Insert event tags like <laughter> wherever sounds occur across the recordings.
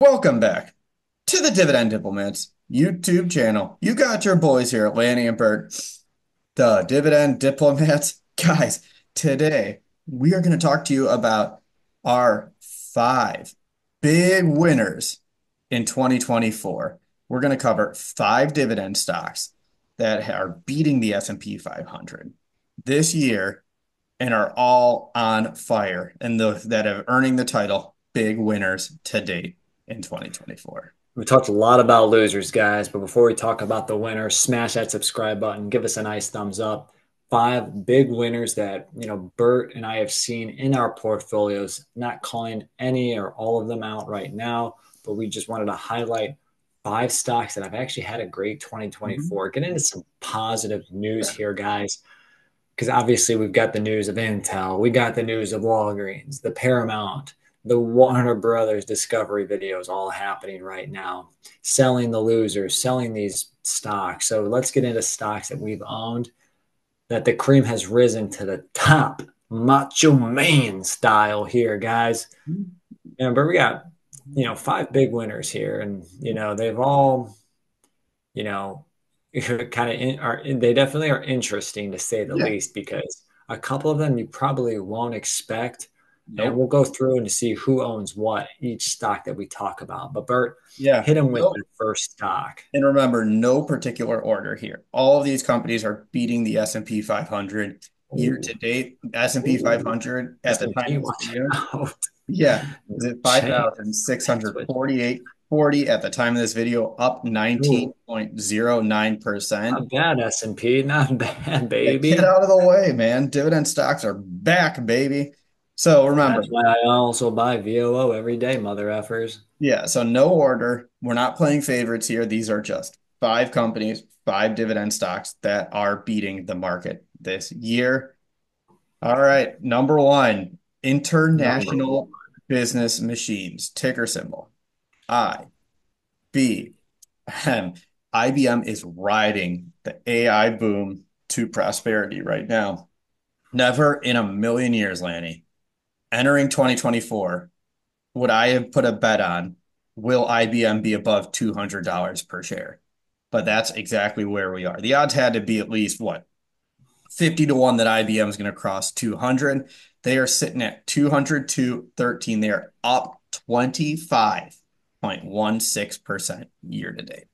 Welcome back to the Dividend Diplomats YouTube channel. You got your boys here, Lanny and Bert, the Dividend Diplomats. <laughs> Guys, today we are going to talk to you about our five big winners in 2024. We're going to cover five dividend stocks that are beating the S&P 500 this year and are all on fire and the, that are earning the title big winners to date in 2024. We talked a lot about losers, guys, but before we talk about the winners, smash that subscribe button, give us a nice thumbs up. Five big winners that, you know, Bert and I have seen in our portfolios, not calling any or all of them out right now, but we just wanted to highlight five stocks that I've actually had a great 2024. Mm-hmm. Get into some positive news here, guys because obviously we've got the news of Intel, we got the news of Walgreens, the Paramount, the Warner Brothers Discovery videos all happening right now, selling the losers, selling these stocks. So let's get into stocks that we've owned that the cream has risen to the top, macho man style here, guys. But we got you know five big winners here, and you know they've all you know <laughs> kind of in, are they definitely are interesting to say the yeah. least because a couple of them you probably won't expect Nope. And we'll go through and see who owns what each stock that we talk about. But Bert, yeah, hit him with nope. the first stock. And remember, no particular order here. All of these companies are beating the S and P 500 year to date. S and P 500 at the time of year, <laughs> yeah, <laughs> is it 5,648 40 at the time of this video, up 19.09%. Not bad, S&P. Not <laughs> bad, baby. Get out of the way, man. Dividend stocks are back, baby. So remember, That's why I also buy VOO every day, mother effers. Yeah. So no order. We're not playing favorites here. These are just five companies, five dividend stocks that are beating the market this year. All right. Number one, International Number one. Business Machines, ticker symbol I B M. IBM is riding the AI boom to prosperity right now. Never in a million years, Lanny, entering 2024, would I have put a bet on will IBM be above $200 per share? But that's exactly where we are. The odds had to be at least what 50 to 1 that IBM is going to cross 200. They are sitting at 200 to 13. They are up 25.16% year to date.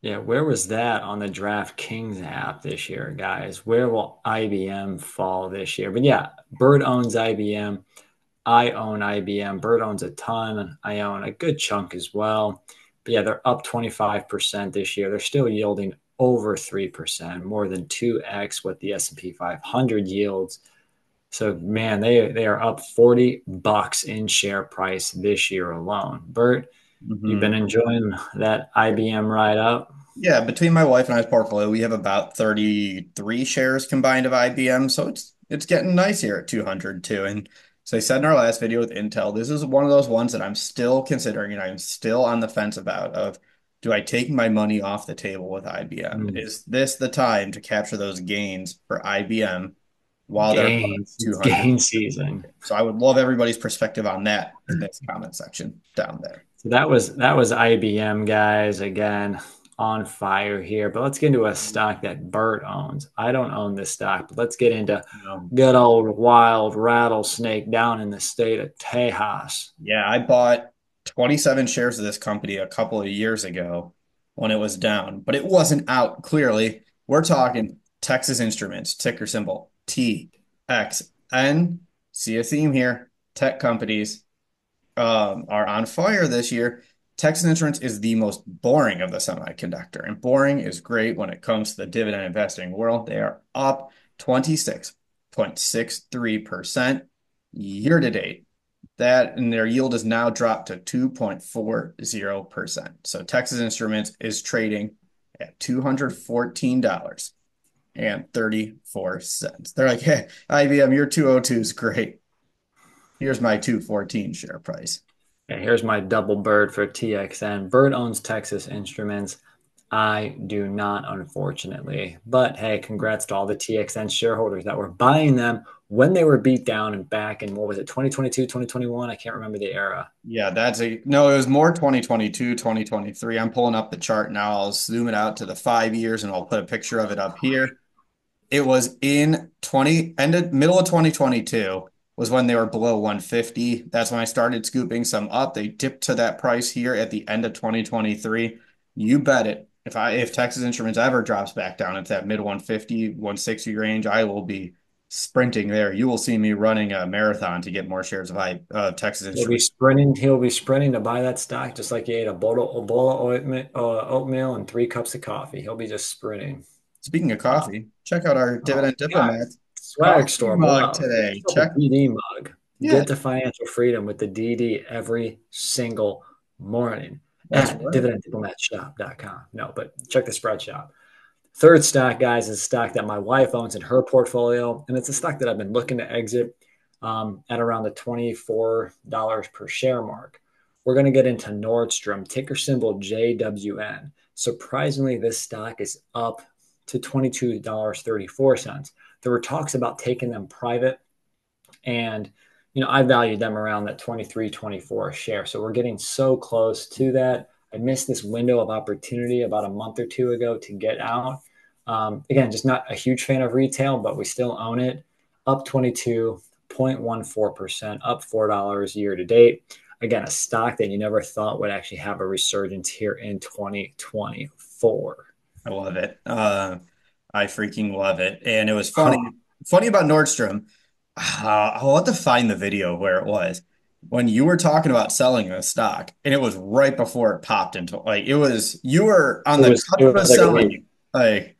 Yeah, where was that on the DraftKings app this year, guys? Where will IBM fall this year? But yeah, Bird owns IBM. I own IBM. Bert owns a ton. And I own a good chunk as well. But yeah, they're up 25% this year. They're still yielding over 3%, more than 2x what the S&P 500 yields. So man, they they are up 40 bucks in share price this year alone. Bert, mm-hmm. you've been enjoying that IBM ride up? Yeah, between my wife and I's portfolio, we have about 33 shares combined of IBM, so it's it's getting nice here at 200 too. And so I said in our last video with Intel, this is one of those ones that I'm still considering and I'm still on the fence about of do I take my money off the table with IBM? Mm. Is this the time to capture those gains for IBM while gains. they're gain season? So I would love everybody's perspective on that in this comment section down there. So that was that was IBM guys again on fire here. But let's get into a stock that Bert owns. I don't own this stock, but let's get into good old wild rattlesnake down in the state of Tejas. Yeah, I bought 27 shares of this company a couple of years ago when it was down, but it wasn't out clearly. We're talking Texas Instruments, ticker symbol TXN. See a theme here. Tech companies um, are on fire this year. Texas Instruments is the most boring of the semiconductor, and boring is great when it comes to the dividend investing world. They are up 26.63% year to date. That and their yield has now dropped to 2.40%. So Texas Instruments is trading at $214 and 34 cents. They're like, hey, IBM, your 202 is great. Here's my 214 share price. Here's my double bird for TXN. Bird owns Texas Instruments. I do not, unfortunately. But hey, congrats to all the TXN shareholders that were buying them when they were beat down and back in what was it, 2022, 2021? I can't remember the era. Yeah, that's a no, it was more 2022, 2023. I'm pulling up the chart now. I'll zoom it out to the five years and I'll put a picture of it up here. It was in 20 ended middle of 2022 was when they were below 150. That's when I started scooping some up. They dipped to that price here at the end of 2023. You bet it. If I if Texas Instruments ever drops back down into that mid 150, 160 range, I will be sprinting there. You will see me running a marathon to get more shares of I, uh, Texas Instruments. He'll be sprinting. He'll be sprinting to buy that stock, just like he ate a bowl, a bowl of oatmeal, uh, oatmeal and three cups of coffee. He'll be just sprinting. Speaking of coffee, check out our dividend oh, diplomat swag store mug wow. today. Check DD mug. Yeah. Get to financial freedom with the DD every single morning That's at right. dividenddiplomatshop.com. No, but check the spread shop. Third stock, guys, is a stock that my wife owns in her portfolio, and it's a stock that I've been looking to exit um, at around the $24 per share mark. We're going to get into Nordstrom, ticker symbol JWN. Surprisingly, this stock is up to $22.34. There were talks about taking them private, and you know I valued them around that 23, 24 share. So we're getting so close to that. I missed this window of opportunity about a month or two ago to get out. Um, again, just not a huge fan of retail, but we still own it. Up 22.14%, up $4 year to date. Again, a stock that you never thought would actually have a resurgence here in 2024. I love it. Uh, I freaking love it. And it was funny. Funny about Nordstrom. Uh, I'll have to find the video where it was when you were talking about selling the stock, and it was right before it popped into like it was you were on the cusp of selling. Like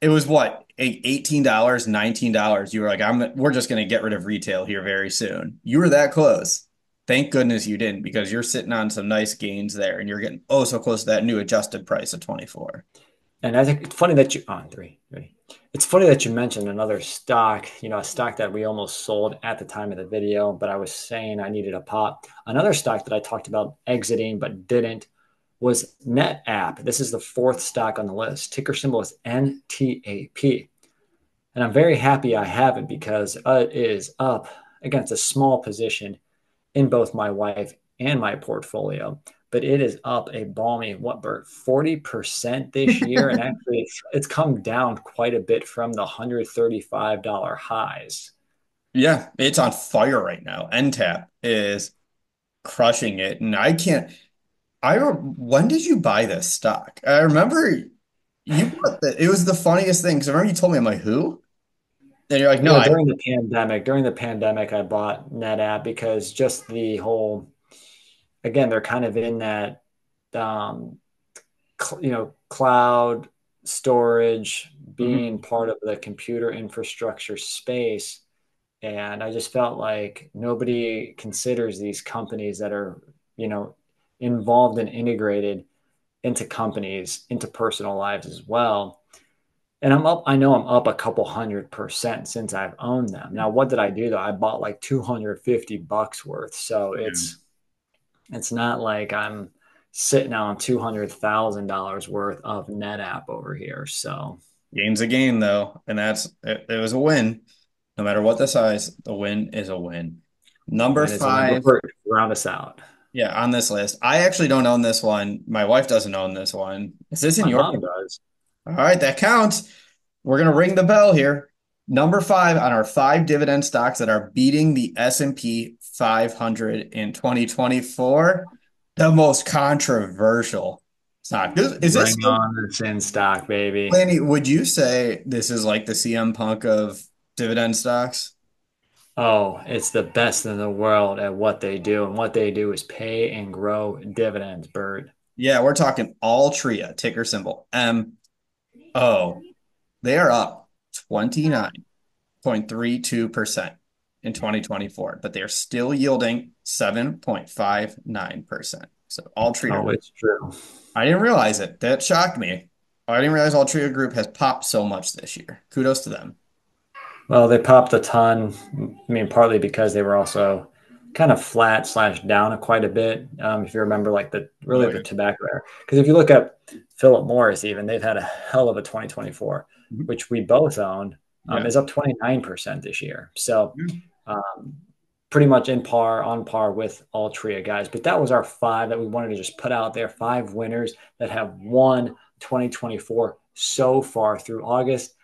it was what eighteen dollars, nineteen dollars. You were like, I'm we're just gonna get rid of retail here very soon. You were that close. Thank goodness you didn't because you're sitting on some nice gains there and you're getting oh so close to that new adjusted price of 24. And I think it's funny that you oh, on three, ready. It's funny that you mentioned another stock, you know, a stock that we almost sold at the time of the video, but I was saying I needed a pop. Another stock that I talked about exiting but didn't was NetApp. This is the fourth stock on the list. Ticker symbol is NTAP. And I'm very happy I have it because it is up against a small position in both my wife and my portfolio. But it is up a balmy, what, Bert, 40% this year. and <laughs> actually, it's, it's come down quite a bit from the $135 highs. Yeah, it's on fire right now. NTAP is crushing it. And I can't, I when did you buy this stock? I remember you bought the, it was the funniest thing because I remember you told me I'm like who, and you're like no. Yeah, during I, the pandemic, during the pandemic, I bought NetApp because just the whole, again, they're kind of in that, um, cl- you know, cloud storage being mm-hmm. part of the computer infrastructure space. And I just felt like nobody considers these companies that are, you know, involved and integrated into companies, into personal lives as well. And I'm up, I know I'm up a couple hundred percent since I've owned them. Now, what did I do though? I bought like 250 bucks worth. So yeah. it's it's not like I'm sitting on two hundred thousand dollars worth of NetApp over here. So game's a game though, and that's it, it was a win. No matter what the size, the win is a win. Number five, round us out. Yeah, on this list. I actually don't own this one. My wife doesn't own this one. Is this in My your does. All right, that counts. We're gonna ring the bell here. Number five on our five dividend stocks that are beating the S&P 500 in 2024. The most controversial stock. Is, is Bring this on the sin stock, baby? Lanny, would you say this is like the CM Punk of dividend stocks? Oh, it's the best in the world at what they do. And what they do is pay and grow dividends, Bird. Yeah, we're talking All Altria, ticker symbol M O. They are up 29.32% in 2024, but they are still yielding 7.59%. So Altria. Oh, it's true. I didn't realize it. That shocked me. I didn't realize Altria Group has popped so much this year. Kudos to them. Well, they popped a ton. I mean, partly because they were also kind of flat slash down quite a bit. Um, if you remember, like the really the tobacco era. Because if you look at Philip Morris, even they've had a hell of a 2024, mm-hmm. which we both own, um, yeah. is up 29% this year. So, um, pretty much in par, on par with all Altria guys. But that was our five that we wanted to just put out there. Five winners that have won 2024 so far through August.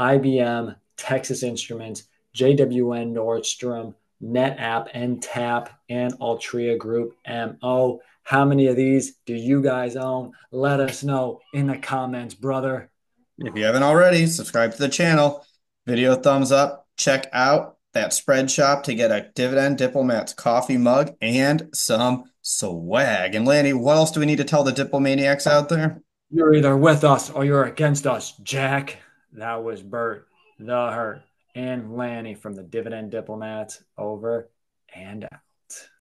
IBM, Texas Instruments, JWN Nordstrom, NetApp, NTAP, and Altria Group MO. How many of these do you guys own? Let us know in the comments, brother. If you haven't already, subscribe to the channel. Video thumbs up. Check out that spread shop to get a Dividend Diplomats coffee mug and some swag. And Lanny, what else do we need to tell the Diplomaniacs out there? You're either with us or you're against us, Jack. That was Bert, the Hurt, and Lanny from the Dividend Diplomats over and out.